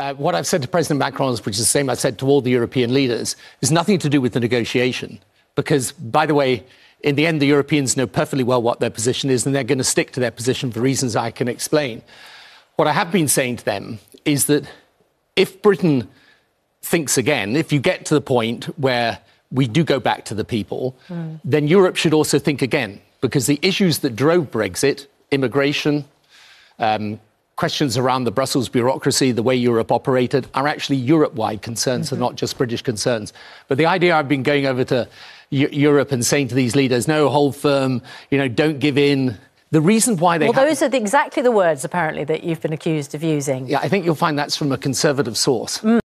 uh, what I've said to President Macron, which is the same I said to all the European leaders, is nothing to do with the negotiation. Because, by the way, in the end, the Europeans know perfectly well what their position is, and they're going to stick to their position for reasons I can explain. What I have been saying to them is that if Britain thinks again, if you get to the point where we do go back to the people, mm. then Europe should also think again, because the issues that drove Brexit, immigration, um, questions around the Brussels bureaucracy, the way Europe operated, are actually Europe wide concerns mm-hmm. and not just British concerns. But the idea I've been going over to Europe and saying to these leaders, no, hold firm, you know, don't give in. The reason why they well, those are the, exactly the words apparently that you've been accused of using. Yeah, I think you'll find that's from a conservative source. Mm.